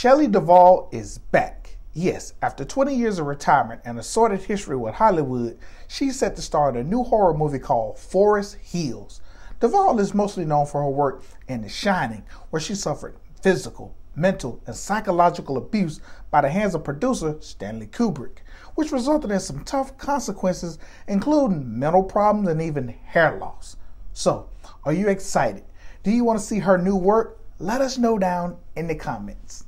Shelley Duvall is back. Yes, after 20 years of retirement and a sordid history with Hollywood, she's set to star in a new horror movie called Forest Hills. Duvall is mostly known for her work in The Shining, where she suffered physical, mental, and psychological abuse by the hands of producer Stanley Kubrick, which resulted in some tough consequences, including mental problems and even hair loss. So, are you excited? Do you want to see her new work? Let us know down in the comments.